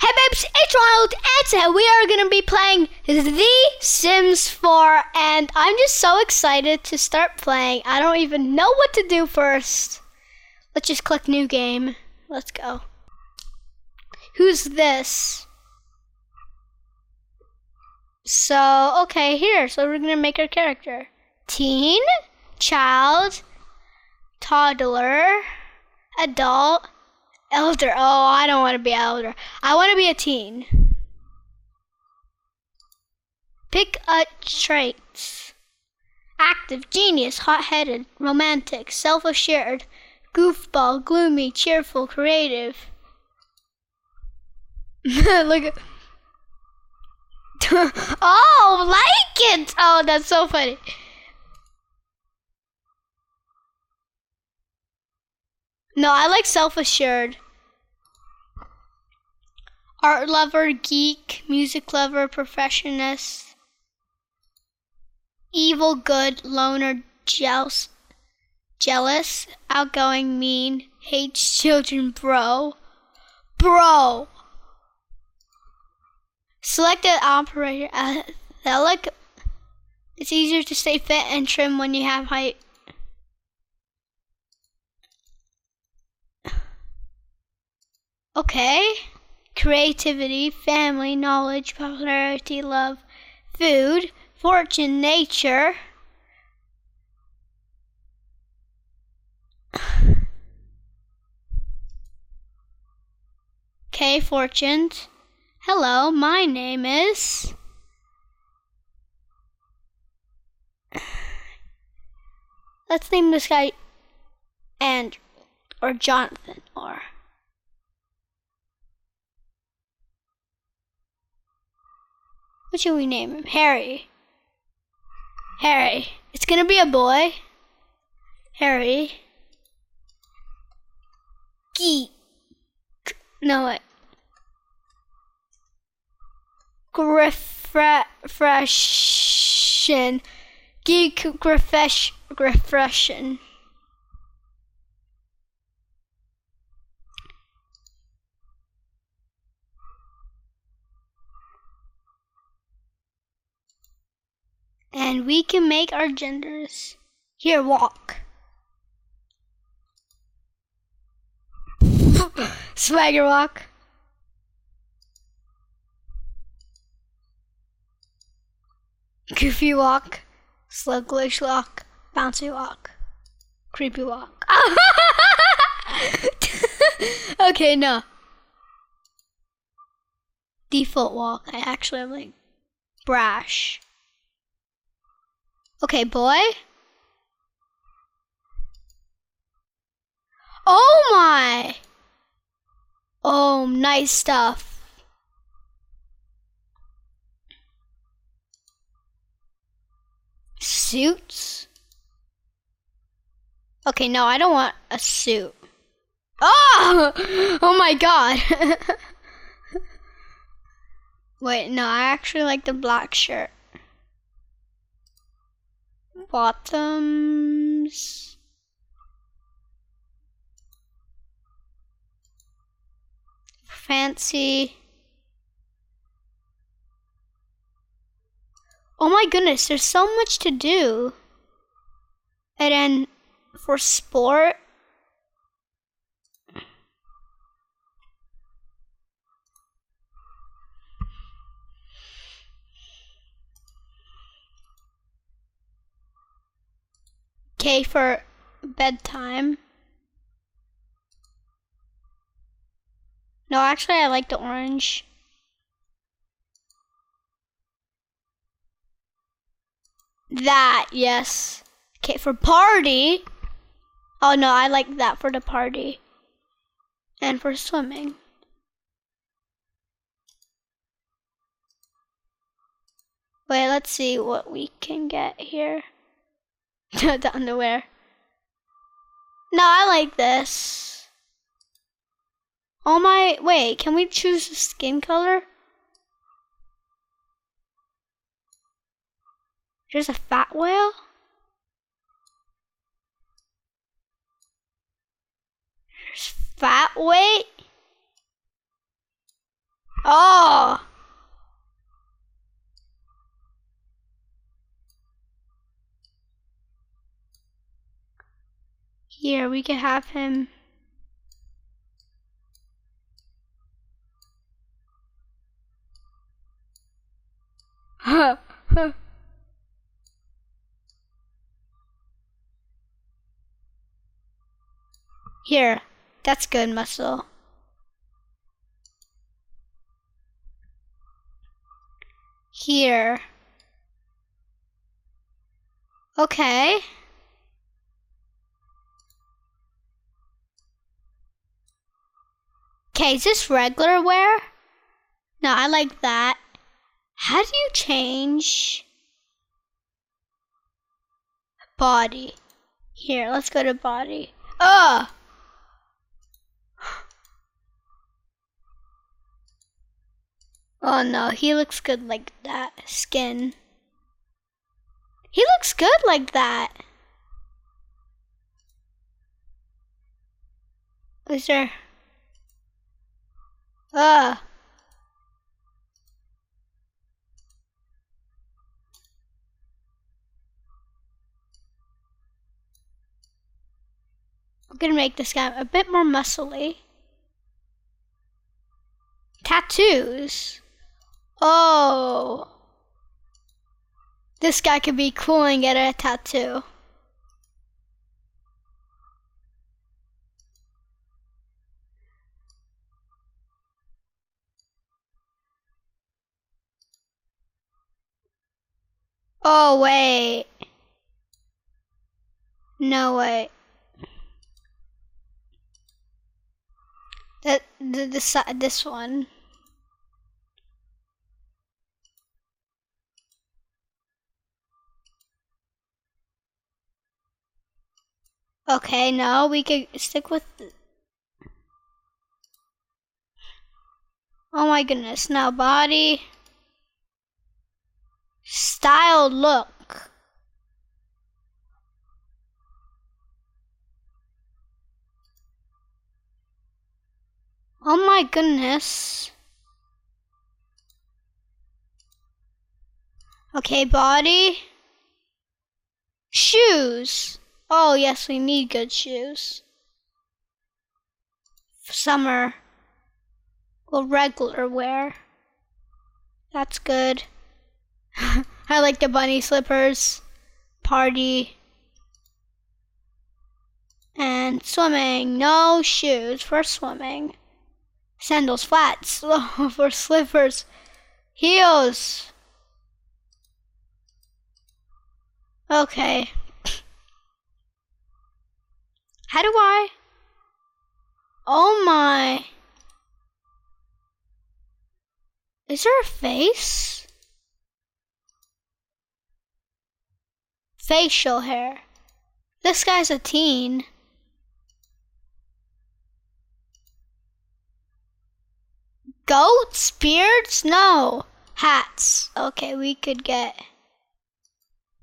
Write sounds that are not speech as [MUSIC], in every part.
Hey babes, it's Ronald, and we are going to be playing The Sims 4, and I'm just so excited to start playing. I don't even know what to do first. Let's just click new game. Let's go. Who's this? So, okay, here. So we're going to make our character. Teen, child, toddler, adult, elder. Oh, I don't want to be elder. I want to be a teen. Pick a traits. Active, genius, hot-headed, romantic, self-assured, goofball, gloomy, cheerful, creative. [LAUGHS] Look at [LAUGHS] Oh, like it. Oh, that's so funny. No, I like self-assured. Art lover, geek, music lover, perfectionist. Evil, good, loner, jealous, jealous, outgoing, mean, hates children, bro. Bro. Select an operator. Athletic. It's easier to stay fit and trim when you have height. Okay. Creativity, family, knowledge, popularity, love, food, fortune, nature. Okay, fortunes. Hello, my name is. Let's name this guy and or Jonathan or What should we name him? Harry. Harry. It's gonna be a boy. Harry. Geek. No, wait. Griffression. Geek Griffesh. Griffression. And we can make our genders. Here, walk. [LAUGHS] Swagger walk. Goofy walk. Sluggish walk. Bouncy walk. Creepy walk. [LAUGHS] okay, no. Default walk. I actually am like brash. Okay, boy. Oh my! Oh, nice stuff. Suits? Okay, no, I don't want a suit. Oh! [LAUGHS] Oh my god. [LAUGHS] Wait, no, I actually like the black shirt bottoms. Fancy. Oh my goodness, there's so much to do. And then for sport, Okay, for bedtime. No, actually, I like the orange. That, yes. Okay, for party. Oh no, I like that for the party. And for swimming. Wait, let's see what we can get here. [LAUGHS] the underwear. No, I like this. Oh my, wait, can we choose the skin color? There's a fat whale? There's fat weight? Oh! Here, we could have him. [LAUGHS] Here, that's good muscle. Here. Okay. Okay, is this regular wear? No, I like that. How do you change body? Here, let's go to body. Ugh! Oh no, he looks good like that. Skin. He looks good like that. Is there? Ugh. I'm gonna make this guy a bit more muscly. Tattoos. Oh. This guy could be cool and get a tattoo. Oh, wait. No, wait. That, the, this, this one. Okay, no, we could stick with. Oh my goodness, now body. Style look. Oh my goodness. Okay, body. Shoes. Oh, yes, we need good shoes. Summer. Well, regular wear. That's good. [LAUGHS] I like the bunny slippers. Party. And swimming. No shoes for swimming. Sandals, flats [LAUGHS] for slippers. Heels. Okay. How do I? Oh my. Is there a face? Facial hair. This guy's a teen. Goats? Beards? No. Hats. Okay, we could get.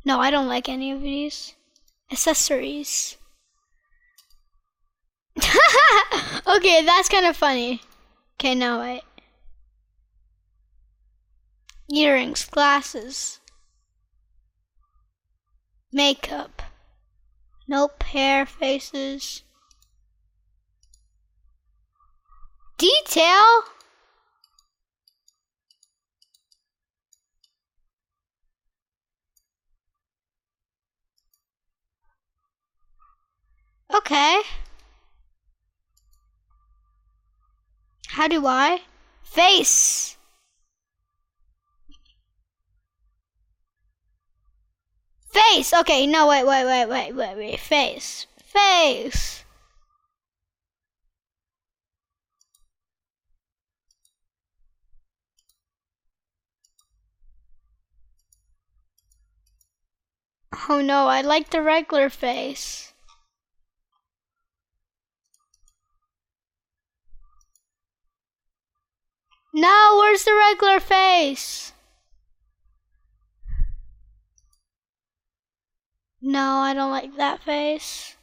No, I don't like any of these. Accessories. [LAUGHS] okay, that's kind of funny. Okay, now wait. Earrings, glasses, makeup. Nope, hair, faces. Detail? Okay. How do I? Face. Face. Okay, no, wait, wait, wait, wait, wait, wait. Face. Face. Oh no, I like the regular face. No, where's the regular face? No, I don't like that face.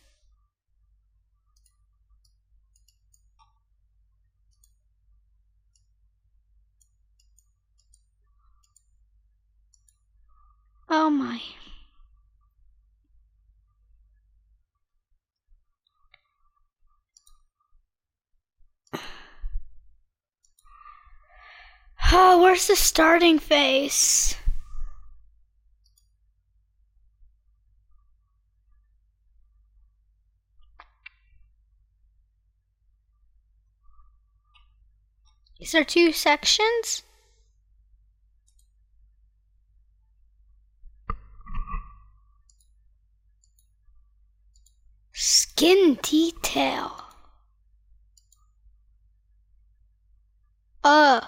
Oh my. [SIGHS] Oh, where's the starting face? Is there two sections? Skin detail. Uh.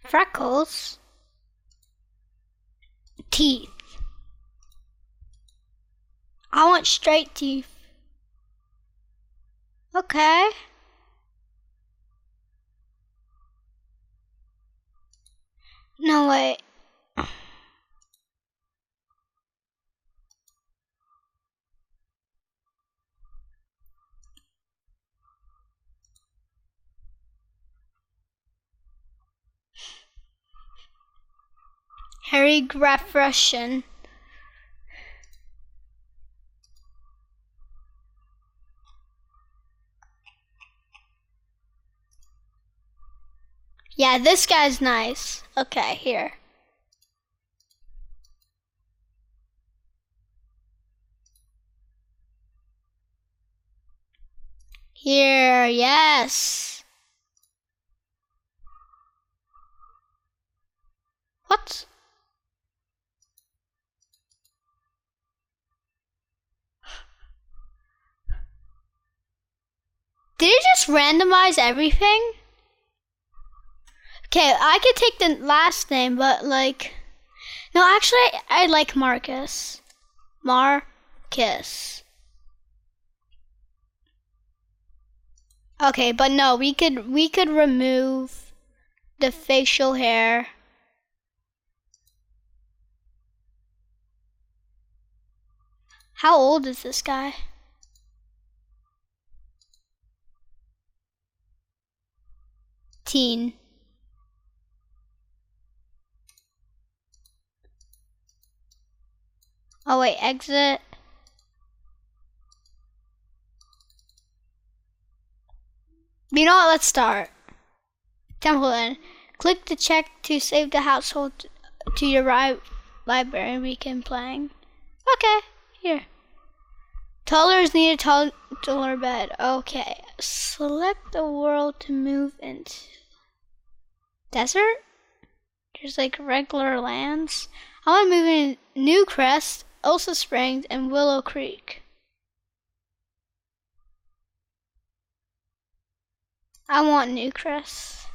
Freckles. Teeth. I want straight teeth. Okay. No, wait. Harry Grafreshen. Yeah, this guy's nice. Okay, here. Here, yes. What? Did it just randomize everything? Okay, I could take the last name, but like, no, actually, I like Marcus. Marcus. Okay, but no, we could we could remove the facial hair. How old is this guy? Teen. Oh wait, exit. You know what? Let's start. Temple Click to check to save the household to your ri- library begin playing. Okay, here. Toddlers need a toddler bed. Okay. Select the world to move into. Desert? There's like regular lands. I want to move in Newcrest, Oasis Springs, and Willow Creek. I want Newcrest.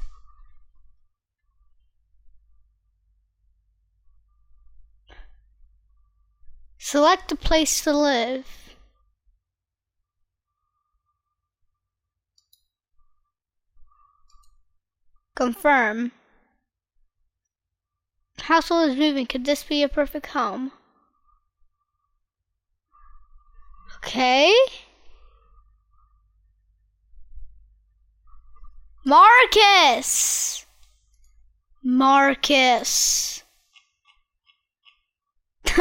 Select a place to live. Confirm. Household is moving. Could this be a perfect home? Okay. Marcus! Marcus. [LAUGHS]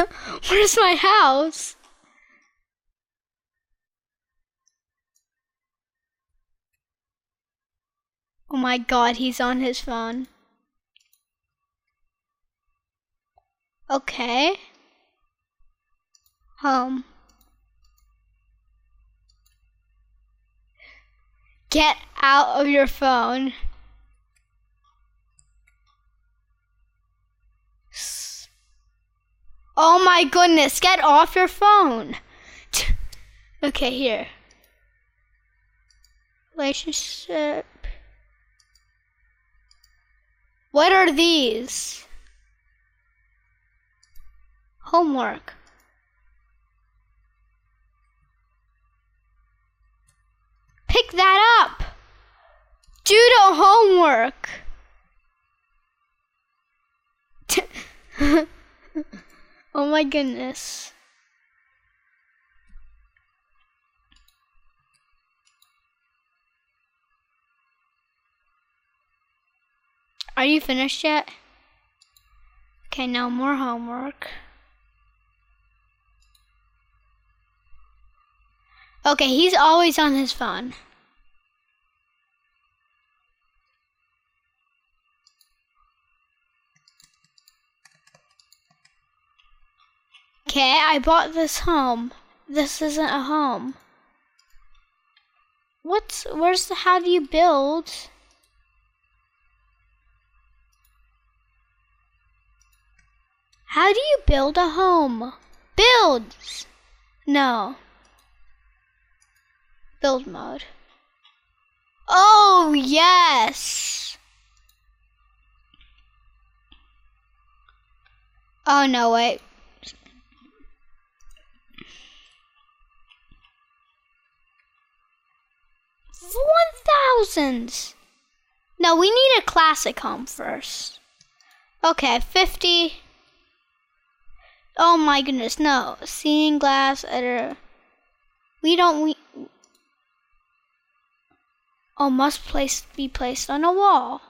Where's my house? Oh my god, he's on his phone. Okay. Home. Get out of your phone. Oh my goodness, get off your phone. [TSK] okay, here. Relationship. What are these? Homework. Pick that up. Do the homework. [LAUGHS] oh my goodness. Are you finished yet? Okay, no more homework. Okay, he's always on his phone. Okay, I bought this home. This isn't a home. What's where's the how do you build? How do you build a home? Builds. No. Build mode. Oh, yes. Oh, no, wait. One thousand. No, we need a classic home first. Okay, 50. Oh my goodness, no. Seeing glass editor. We don't we Oh must place be placed on a wall.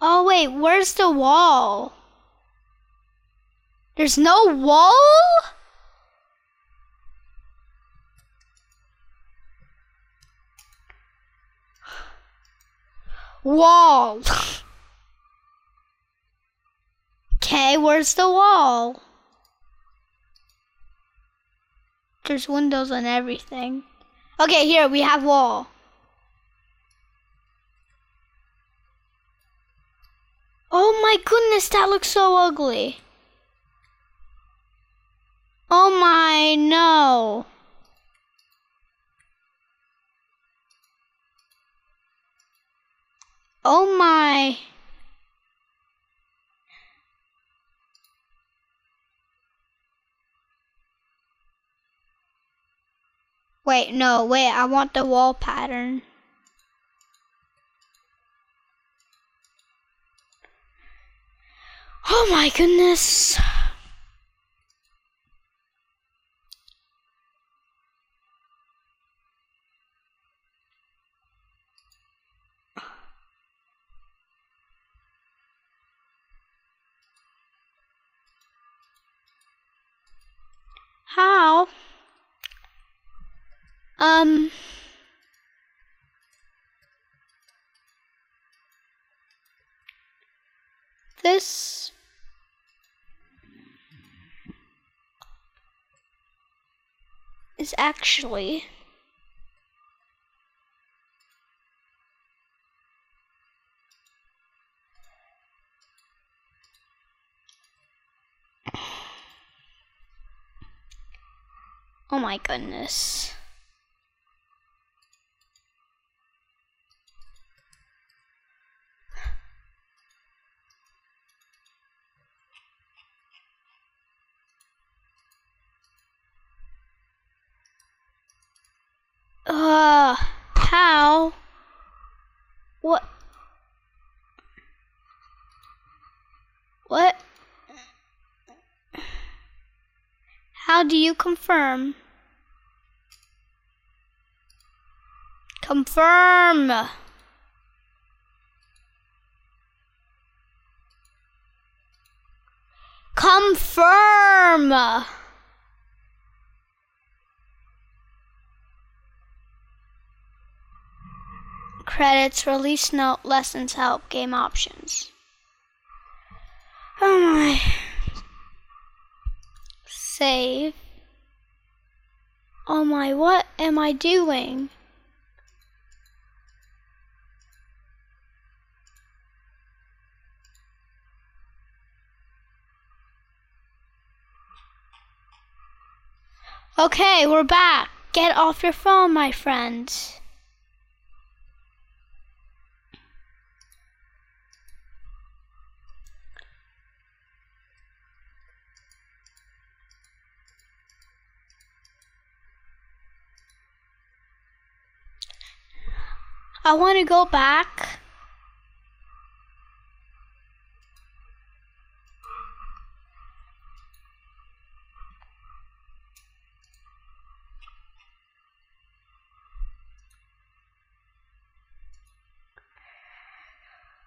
Oh wait, where's the wall? There's no wall? Wall. [LAUGHS] Okay, where's the wall? There's windows and everything. Okay, here we have wall. Oh my goodness, that looks so ugly. Oh my, no. Oh my. Wait, no, wait, I want the wall pattern. Oh my goodness. How? Um. This. Is actually. [SIGHS] Oh my goodness. Uh, how? What? What? How do you confirm? Confirm. Confirm. Credits, release note, lessons, help, game options. Oh my. Save. Oh my, what am I doing? Okay, we're back. Get off your phone, my friends. I want to go back.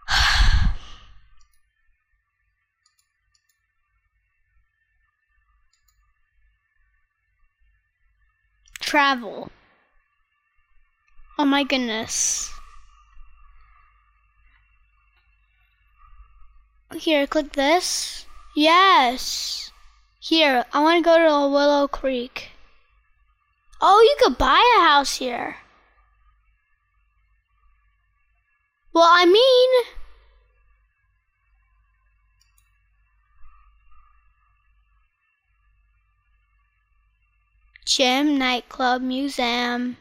[SIGHS] Travel. Oh my goodness. Here, click this. Yes. Here, I want to go to Willow Creek. Oh, you could buy a house here. Well, I mean, gym, nightclub, museum.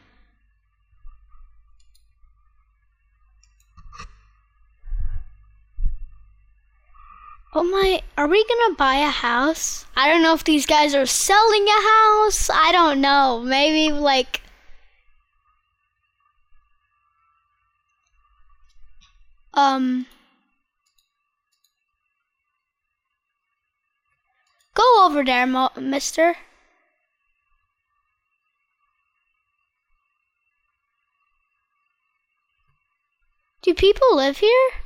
Oh my, are we gonna buy a house? I don't know if these guys are selling a house. I don't know. Maybe like. Um. Go over there, mo- mister. Do people live here?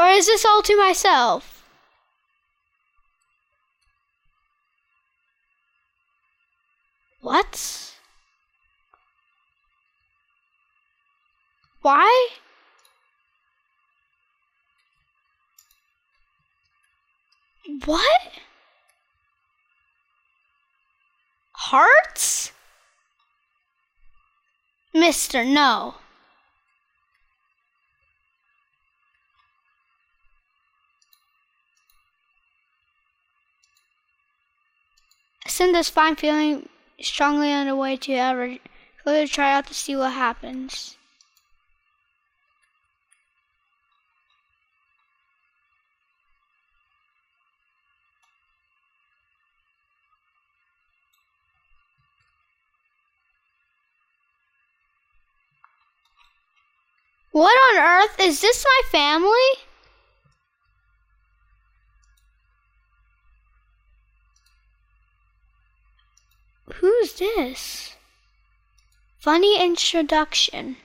Or is this all to myself? What? Why? What? Hearts? Mister, no. Send this fine feeling strongly on the way to ever to try out to see what happens. What on earth? Is this my family? Who's this? Funny introduction.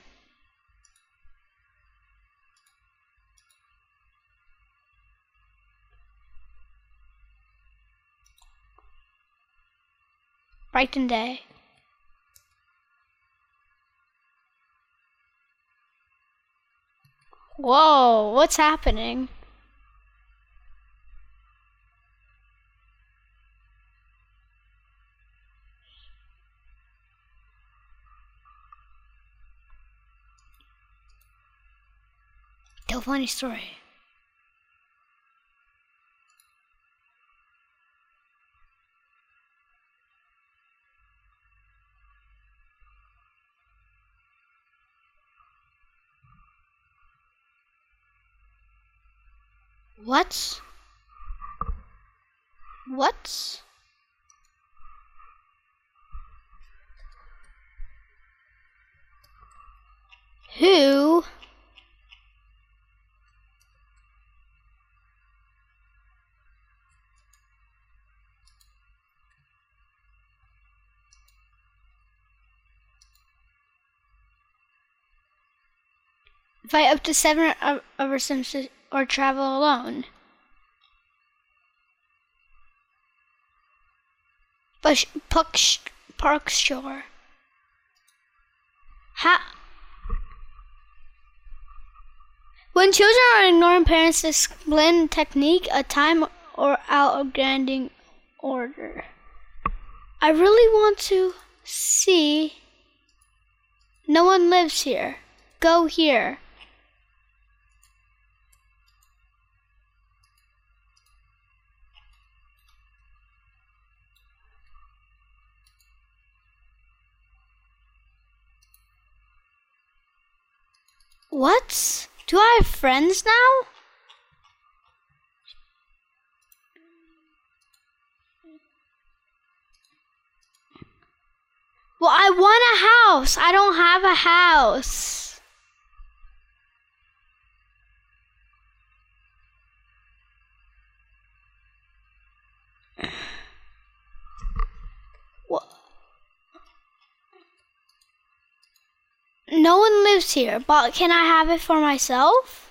Brighton Day. Whoa, what's happening? Tell funny story. What? What? Who? Invite up to seven of of our Sims or travel alone. Bush, Puck, Park Shore. Ha- when children are ignoring parents' discipline technique, a time or out of granding order. I really want to see. No one lives here. Go here. What? Do I have friends now? Well, I want a house. I don't have a house. What? No one lives here, but can I have it for myself?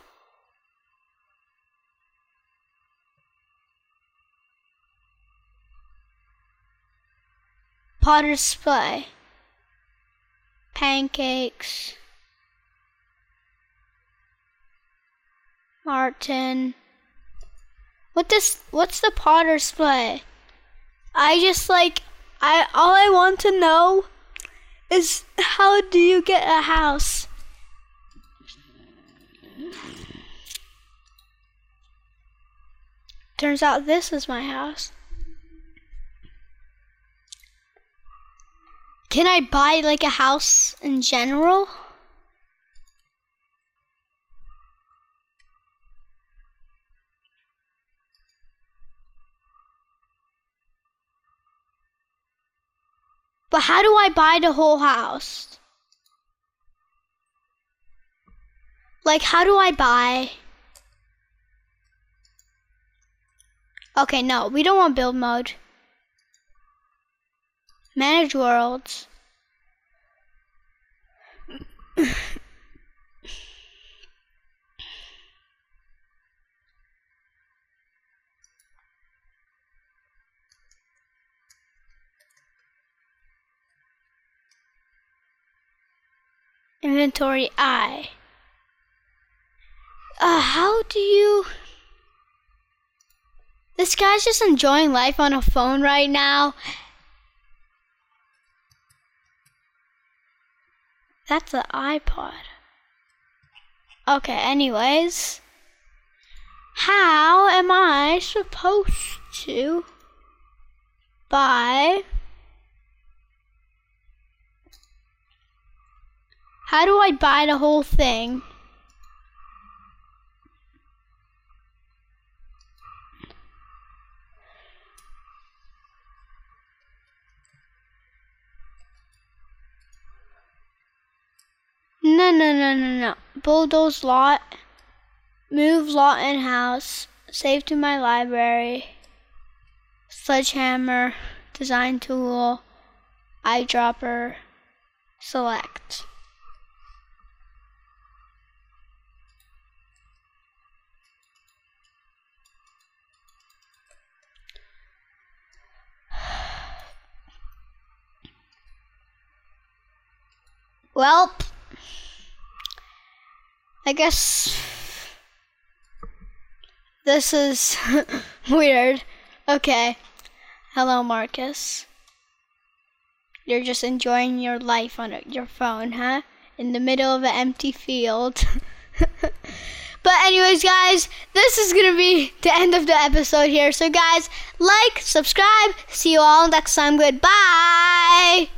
Potter's display. Pancakes. Martin. What this what's the Potter's Play? I just like I all I want to know is how do you get a house? Turns out this is my house. Can I buy like a house in general? But how do I buy the whole house? Like, how do I buy? Okay, no, we don't want build mode. Manage worlds. [COUGHS] Inventory I. Uh, how do you... This guy's just enjoying life on a phone right now. That's an iPod. Okay, anyways. How am I supposed to buy... How do I buy the whole thing? No, no, no, no, no. Bulldoze lot. Move lot in house. Save to my library. Sledgehammer. Design tool. Eyedropper. Select. [SIGHS] Well, I guess this is [LAUGHS] weird. Okay. Hello, Marcus. You're just enjoying your life on your phone, huh? In the middle of an empty field. [LAUGHS] but, anyways, guys, this is going to be the end of the episode here. So, guys, like, subscribe. See you all next time. Goodbye.